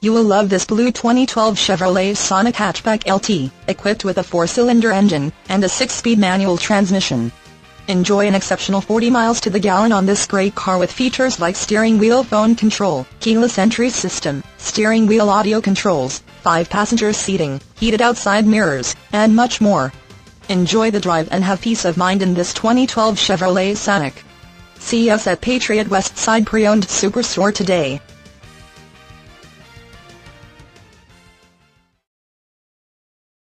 You will love this blue 2012 Chevrolet Sonic Hatchback LT, equipped with a four-cylinder engine and a six-speed manual transmission. Enjoy an exceptional 40 miles to the gallon on this great car with features like steering wheel phone control, keyless entry system, steering wheel audio controls, 5 passenger seating, heated outside mirrors, and much more. Enjoy the drive and have peace of mind in this 2012 Chevrolet Sonic. See us at Patriot Westside Pre-Owned Superstore today.